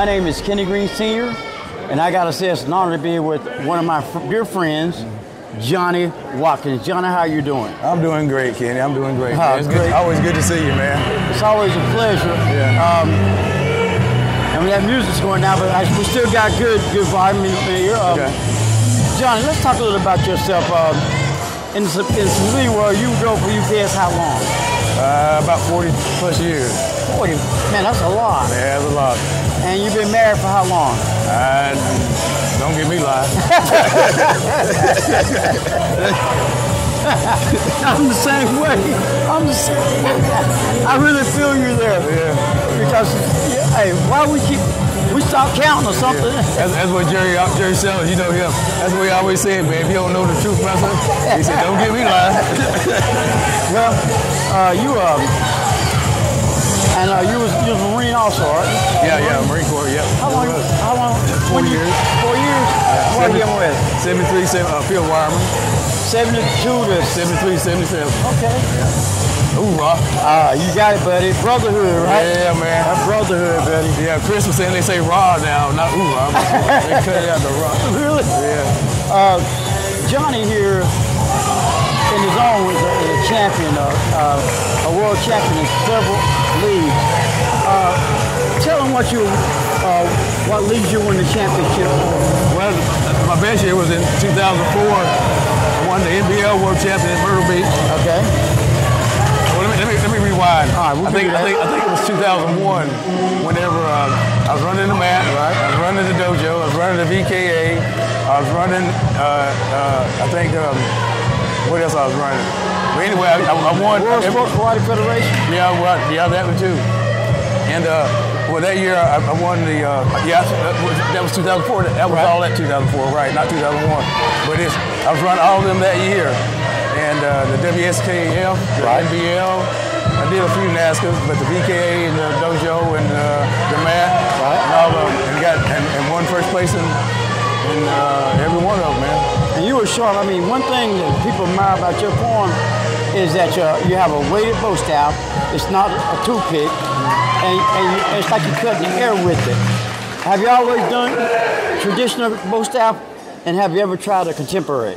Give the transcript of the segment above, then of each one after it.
My name is Kenny Green Sr., and I gotta say it's an honor to be with one of my dear friends, Johnny Watkins. Johnny, how you doing? I'm doing great, Kenny. I'm doing great. Ah. It's great. Good, always good to see you, man. It's always a pleasure. Yeah. Um, and we have music's going now, but I, we still got good, good vibe in here. Um, Okay. Johnny, let's talk a little about yourself. Um, in the, in the world, you drove for UPS how long? Uh, about 40 plus years. 40. Man, that's a lot. Yeah, that's a lot. And you've been married for how long? Uh, don't get me lying. I'm the same way. I'm the same. I really feel you there. Yeah. Because, yeah, hey, why we keep, we stop counting or something? That's, that's what Jerry Jerry Sellers, you know him. That's what he always said, man. If you don't know the truth something, he said, don't get me lying. Well, uh, you, um, and uh, you was you was a Marine also, right? yeah, yeah, Marine Corps, yeah. How long? How long? Four years. Four years. What you with? 73, seven, uh, field wireman. Seventy-two to. 73, 77. Okay. Hoorah. Ah, you got it, buddy. Brotherhood, right? Yeah, man. That brotherhood, buddy. Yeah, Chris was saying they say raw now, not hoorah. they cut out the raw. Really? Yeah. Uh, Johnny here in his own is a, is a champion, uh, uh, a world champion in several leagues. Uh, tell him what you, uh, what leagues you won the championship for. Well, my best year was in 2004. I won the NBL World Champion at Myrtle Beach. Okay. Well, let me, let me, let me rewind. All right, we'll I, think, I, think, I think it was 2001 whenever uh, I was running the mat, Right. I was running the dojo, I was running the VKA, I was running, uh, uh, I think, um, what else I was running? But anyway, I, I, I won. World Sports Karate Federation. Yeah, well, yeah, that one too. And uh, well, that year I, I won the uh, yeah, that was, that was 2004. That, was Right. all that 2004, right? Not 2001. But it's I was running all of them that year, and uh, the WSKF, the Right. NBL. I did a few NASKAs, but the VKA and the dojo and uh, the mat, Right. and all of them, and got and, and won first place in, in uh, every one of them, man. And you were short. I mean, one thing that people admire about your form is that you you have a weighted bo staff. It's not a toothpick, and, and you, it's like you cut the air with it. Have you always done traditional bo staff, and have you ever tried a contemporary?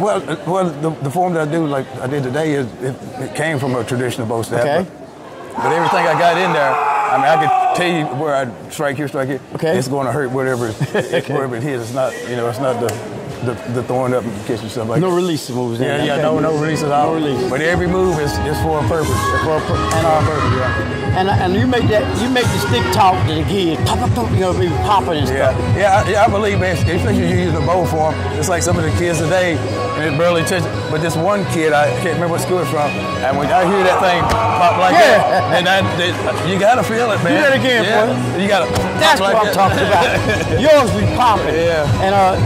Well, well, the, the form that I do, like I did today, is it, it came from a traditional bo staff. Okay. But, but everything I got in there, I mean, I could tell you where I strike here, strike here. Okay. It's going to hurt whatever, it, wherever it hits. It's not, you know, it's not the the, the throwing up and catching stuff like No that. release moves. Yeah, yeah, no, no releases. at all. No release. But every move is, is for a purpose. It's for a pur- And, for a uh, purpose, yeah. And, and you make that you make the stick talk to the kid. pop, pop, pop, you know, be popping and Yeah, stuff. yeah, I, yeah, I believe, man, especially you use the bo form. It's like some of the kids today, and it barely touches. But this one kid, I can't remember what school it's from, and when I hear that thing pop like Yeah. that, and that, that- you gotta feel it, man. Do that again, yeah. boy. You gotta. That's pop what I'm like talking about. Yours be popping. Yeah. And uh,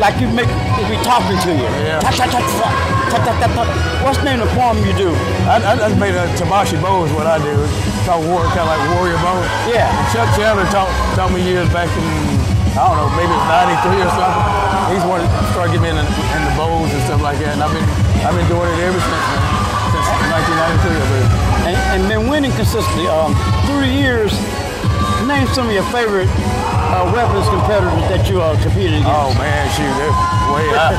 like you make be talking to you. Yeah. What's the name of the form you do? I, I just made a Tabashi bo is what I do. It's called war, kind of like warrior bo. Yeah. And Chuck Chandler taught, taught me years back in, I don't know, maybe it's 93 or something. He's one that started getting me in the, in the bos and stuff like that. And I've been, I've been doing it ever since, man. Since 1993, I believe. And, and been winning consistently. Um, the years, name some of your favorite uh, weapons competitors that you uh, competed against. Oh man, shoot, there's way out.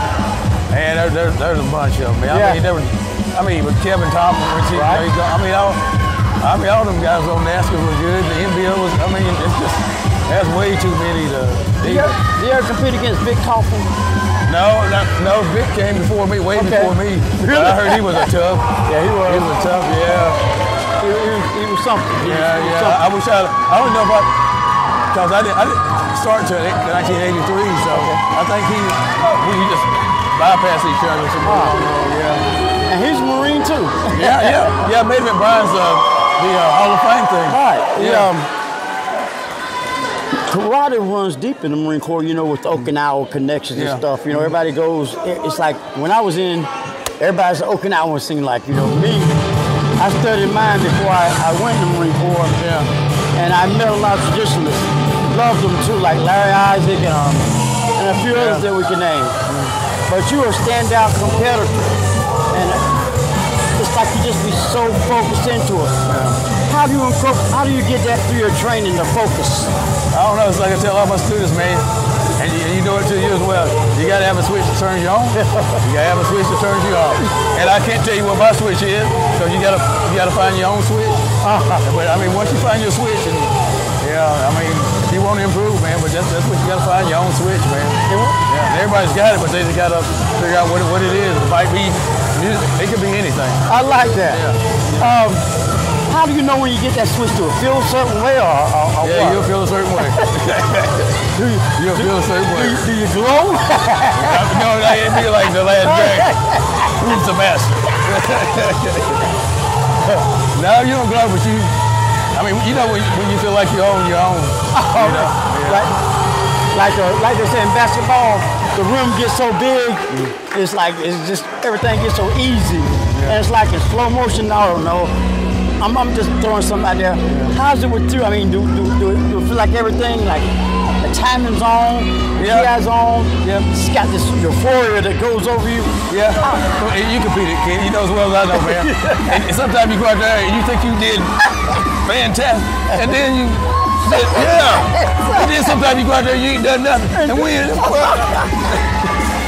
Man, there, there, there's a bunch of them. Man. Yeah. I mean, there was, I mean, with Kevin Thompson, Richie, Right. I mean, all, I mean, all them guys on NASKA were good. The NBL was, I mean, it's just, there's way too many to. Did you, ever, did you ever compete against Vic? No, no, no, Vic came before me, way Okay. before me. But I heard he was a tough. Yeah, he was. He was a tough, yeah. Was, he was something. He Yeah, was yeah. something. I wish I, I don't know about, because I didn't, I didn't start until 1983, so I think he, we just bypassed each other. So I don't yeah. And he's a Marine too. Yeah, yeah, yeah. Made him at Brian's uh, the uh, Hall of Fame thing. Right. Yeah. Yeah. Um, karate runs deep in the Marine Corps, you know, with Okinawa connections Yeah. and stuff. You know, everybody goes, it's like when I was in, everybody's Okinawan seemed like, you know, me, I studied mine before I, I went to the Marine Corps. Yeah. And I met a lot of traditionalists. Loved them too, like Larry Isaac and, um, and a few others that we can name. But you are a standout competitor. And it's like you just be so focused into it. How do you how do you get that through your training, the focus? I don't know. It's like I tell all my students, man, and you, and you know it to you as well. You got to have a switch that turns you on. you got to have a switch that turns you off. And I can't tell you what my switch is, so you got to you got to find your own switch. but I mean, once you find your switch, and yeah, I mean, you want to improve, man. But that's, that's what you got to find your own switch, man. Yeah, everybody's got it, but they just got to figure out what, it- what it is. It might be music. It could be anything. I like that. Yeah. Um, how do you know when you get that switch to it? Feel a certain way or, or, or Yeah, what? a certain way. do you, You'll feel a certain do way. you, do you glow? no, no, it'd be like the last dragon. Who's the master? no, you don't glow, but you. I mean, you know when, when you feel like you own your own. You know? Yeah. like, like, uh, like they say in basketball, the room gets so big, it's like it's just everything gets so easy, and it's like in slow motion. I don't know. I'm, I'm just throwing something out there. How's it with you? I mean, do do, do, do it feel like everything like the timing's on, the Yeah. GI's on? Yeah. It's got this euphoria that goes over you. Yeah, well, you it, kid. You know as well as I know, man. and, and sometimes you go out there and you think you did fantastic, and then you said, oh, yeah. And then sometimes you go out there and you ain't done nothing and win.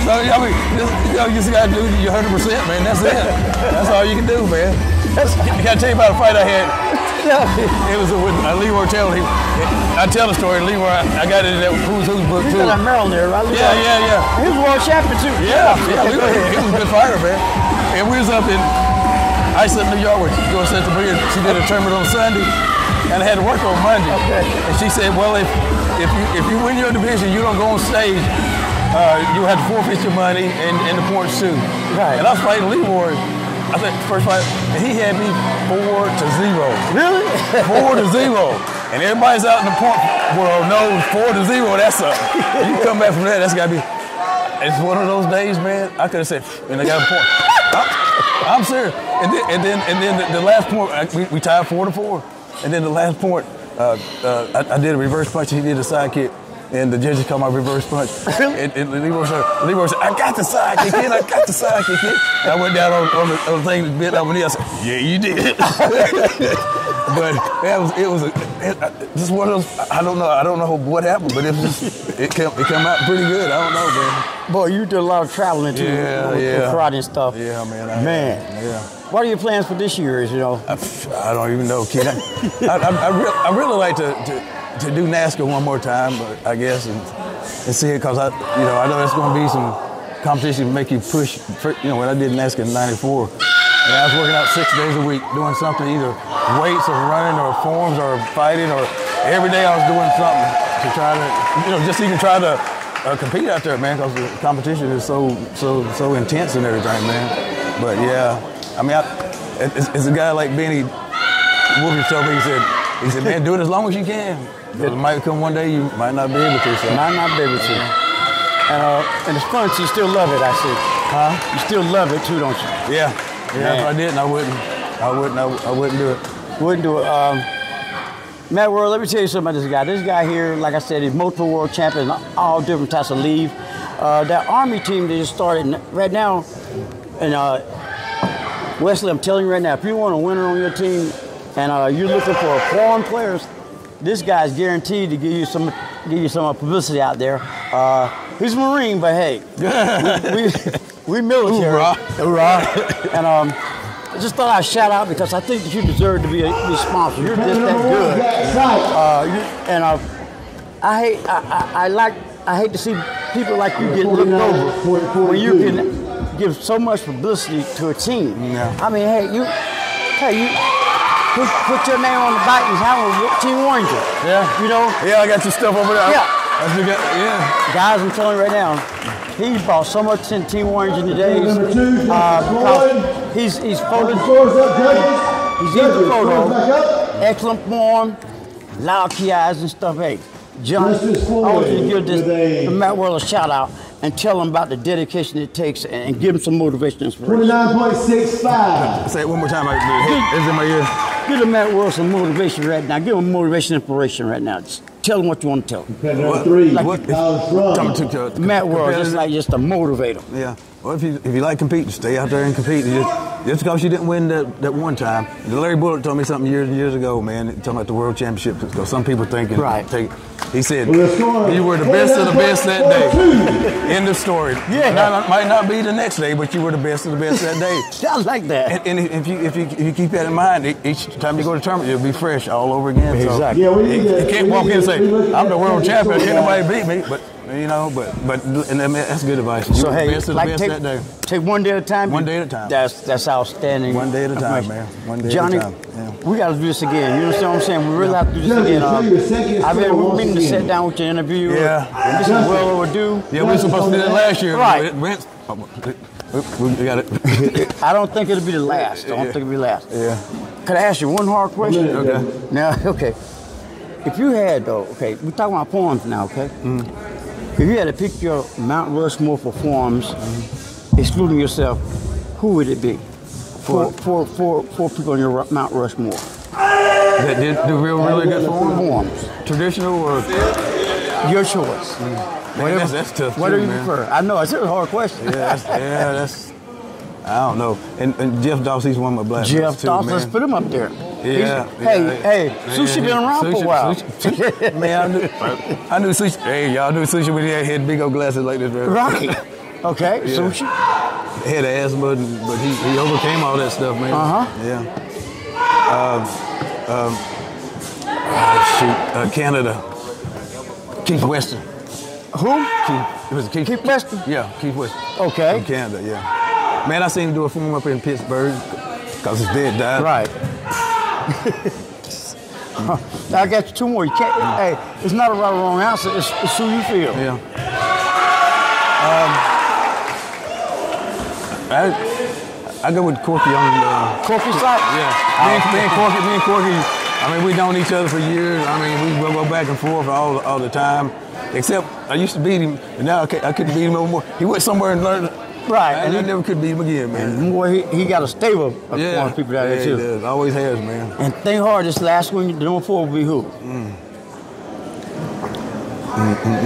so I mean, just, you know, you just gotta do your hundred percent, man. That's it. That's all you can do, man. I gotta tell you about a fight I had. It was a, with uh, Leroy Taylor. He, I tell the story. Leroy, I got it in that Who's Who's book too. got a Maryland there, right? Yeah, yeah, yeah. He was world champion too. Yeah, yeah, we were, he was a good fighter, man. And we was up in I Iceland, New York, with Joyce Santa Maria. She did a tournament on Sunday, and I had to work on Monday. Okay. And she said, well, if if you if you win your division, you don't go on stage. Uh, you have to forfeit your money and, and the points too. Right. And I was fighting Leroy. I think first fight, and he had me four to zero. Really? Four to zero. And everybody's out in the point world knows four to zero, that's a, you come back from that, that's gotta be, it's one of those days, man, I could have said, and I got a point. I'm, I'm serious. And then, and then, and then the, the last point, we, we tied four to four. And then the last point, uh, uh, I, I did a reverse punch, he did a side kick. And the judges called my reverse punch. And, and Leroy, said, Leroy said, I got the side kick, kid. I got the side kick, kid. And I went down on, on, the, on the thing, bit over there. I said, yeah, you did. but that was, it was a, it, just one of those, I don't know, I don't know what happened, but it was just, it came, it came out pretty good. I don't know, man. Boy, you did a lot of traveling too Yeah, with, with yeah. karate and stuff. Yeah, man. I- Man. Yeah. What are your plans for this year? Is you know, I, I don't even know, kid. I, I, I, I, re- I really like to, to, to do NASKA one more time, but I guess, and, and see it because I, you know, I know there's going to be some competition to make you push. You know, when I did NASKA in '94, and I was working out six days a week doing something, either weights or running or forms or fighting, or every day I was doing something to try to, you know, just even try to uh, compete out there, man, because the competition is so so so intense and everything, man. But yeah, I mean, I, it's, it's a guy like Benny Wolfie told me, he said, he said, man, do it as long as you can. Because it might come one day you might not be able to. So. might not be able to. And, uh, and it's fun. So you still love it, I see. Huh? You still love it too, don't you? Yeah. Yeah, if I didn't, I wouldn't. I wouldn't. I, I wouldn't do it. Wouldn't do it. Um, Matt World, let me tell you something about this guy. This guy here, like I said, he's multiple world champion, all different types of leave. Uh, that Army team they just started right now, and uh, Wesley, I'm telling you right now, if you want a winner on your team, and uh, you're looking for foreign players, this guy's guaranteed to give you some give you some uh, publicity out there. Uh, he's a Marine, but hey, we, we, we military. Hoorah. Hoorah. and um, I just thought I'd shout out because I think that you deserve to be a be sponsored. You're just that good. Uh, you, and uh, I hate I, I, I like I hate to see people like you get looked over when you can give so much publicity to a team. Yeah. I mean, hey, you, hey, you put, put your name on the bike and have a Team Orange. Yeah. You know, Yeah, I got your stuff over there. Yeah. That's the yeah. guys, I'm telling you right now, he brought so much in Team Orange in the days Number two, uh, Floyd. he's he's photo, Scores he's in the Judges, scores back photo, excellent form, loud key eyes and stuff. Hey, John, I want you to give this with a- to Matt World a shout out and tell him about the dedication it takes and, and give him some motivation and inspiration. 29.65. Say it one more time. I, it's in my ear. Give the Matt World some motivation right now. Give him motivation and inspiration right now. Just tell them what you want to tell them. Competitor What- three, what- Matt World, just like just to motivate them. Yeah. Well, if you if you like competing, stay out there and compete. Just, just because you didn't win that, that one time. Larry Bullock told me something years and years ago, man, talking about the world championship. Because some people thinking, Right. Take, he said Well, the score- you were the best of the best that day. End of story. Yeah. Now, it might not be the next day, but you were the best of the best that day. I like that. And, and if you if you if you keep that in mind, each time you go to tournament, you'll be fresh all over again. So Exactly. Yeah, we need you, to- you can't we walk need in and say, "I'm the world champion." score. Can't nobody beat me. But you know, but but and I that's good advice. You So hey, the best of the like best take, that day. take one day at a time. One day at a time. That's that's outstanding. One day at a time, information. man. One day at a Johnny, time. Yeah. we got to do this again. You understand what I'm saying? We really have to do this Johnny, again. Uh, I've been score we've once been to sit down with your interview. Yeah. This is well overdue. Yeah, we were supposed to do that last year. Right. We went- oh, we we got it. I don't think it'll be the last. I don't think it'll be the last. yeah. Could I ask you one hard question? Okay. Now, okay. If you had though, okay, we're talking about poems now, okay? If you had to pick your Mount Rushmore for poems, mm-hmm. excluding yourself, who would it be? Four, four, four, four people on your Mount Rushmore. That did do real really good form. Poems. Traditional or Your choice. Mm. man, that's, that's tough. Whatever too, you man. prefer. I know it's a hard question. Yeah, that's, yeah, that's. I don't know. And, and Jeff Dawsey's one of my black Jeff Dawson, let's put him up there. Yeah, yeah, hey, yeah. hey, Sushi been around for a while. Sushi- man, I knew, I knew sushi. Hey, y'all knew sushi when he had big old glasses like this, bro. right. Okay. Sushi. He had asthma, but he, he overcame all that stuff, man. Uh-huh. Yeah. Um, um, ah, shoot, uh, Canada. Keith Weston. Who? Keith, it was Keith, Keith Weston? Yeah, Keith Weston. Okay. From Canada, yeah. Man, I seen him do a film up in Pittsburgh because his dad died. Right. I got you two more. You can't. Hey, it's not a right or wrong answer. It's, it's who you feel. Yeah. Um, I, I go with Corky on the. Corky side. Yeah. Me and, me and Corky, me and Corky. I mean, we've known each other for years. I mean, we will go back and forth all all the time. Except I used to beat him, and now I, can't, I couldn't beat him no more. He went somewhere and learned. Right, And and he- never could beat him again, man. And boy, he, he got a stable of yeah. people down yeah, there he too. does. Always has, man. And think hard. This last one, the number four will be who?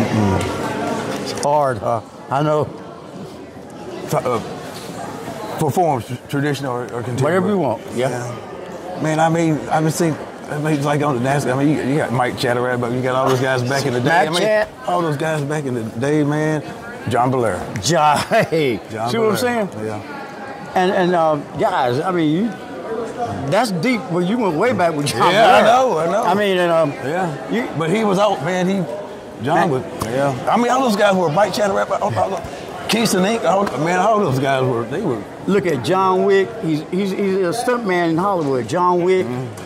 It's hard, huh? I know. Uh, performs traditional or, or contemporary. Whatever you want. Yeah. Man, I mean, I've been seeing. I mean, like on the NASKA. I mean, you, you got Mike Chaturantabut, but you got all those guys back in the day. I mean, Chat. all those guys back in the day, man. John Belair. John, hey, John see what I'm saying? Yeah. And and uh, guys, I mean, you, that's deep. Well, you went way back with John. Yeah, I know, I know. I mean, and um, Yeah. You- but he was out, man. He, John Man. was. Yeah. I mean, all those guys were Mike Chaturantabut, all, all, all, Keystone Inc. All, man, all those guys were. They were. Look at John Wick. He's he's, he's a stuntman in Hollywood. John Wick.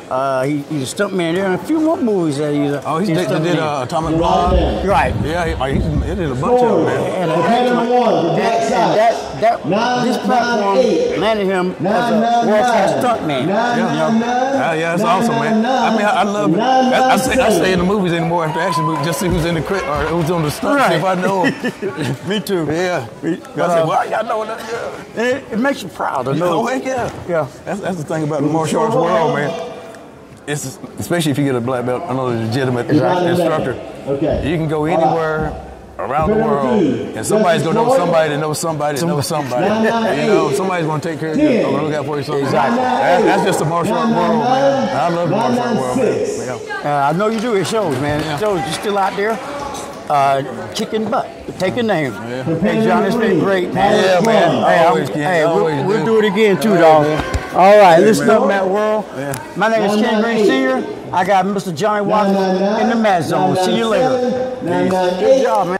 Uh, he, he's a stuntman there, and a few more movies that he's. A, Oh, he's, he's they, a they did stuntman. uh, Atomic Right Blonde. right. Yeah, he, like, he, he did a bunch of them, man. And, Competitor and, one, the black and that that Nine, this platform eight. landed him Nine, as a world class stuntman. Nine, You know? nine, nine. Yeah, yeah, that's Nine, awesome, man. nine, nine. I mean, I, I love it. Nine, I, I, nine, say, I stay in the movies anymore after action movies just see who's in the crit or who's on the stunt, see if I know him. Me too. Yeah. Me- I but, said, uh, well, y'all know that. Yeah. And it, it makes you proud to Oh, know. heck yeah. Yeah. That's, that's the thing about the martial arts world, man. It's especially if you get a black belt, another legitimate Exactly. instructor. Okay. You can go All right. anywhere around the world, two. and somebody's gonna know somebody that knows somebody that knows somebody. Nine, nine, You know, somebody's gonna take care of you. Ten. Or gonna look out for you. Something. Exactly. That, that's just the martial art Nine, world, man. I love the martial art nine, world, man. Yeah. Uh, I know you do. It shows, man. It shows you're still out there, uh, kicking butt, taking names. Hey, John, it's been great, man. Yeah, man. Hey, Always, I'm- Ken. hey, we'll, we'll do it again too, Yeah, dog. man. All right, Yeah, listen man. up, Matt World. Yeah. My name is Ken Green Senior. I got Mr. Johnny Watson in the Matt Zone. See you later. Good job, man.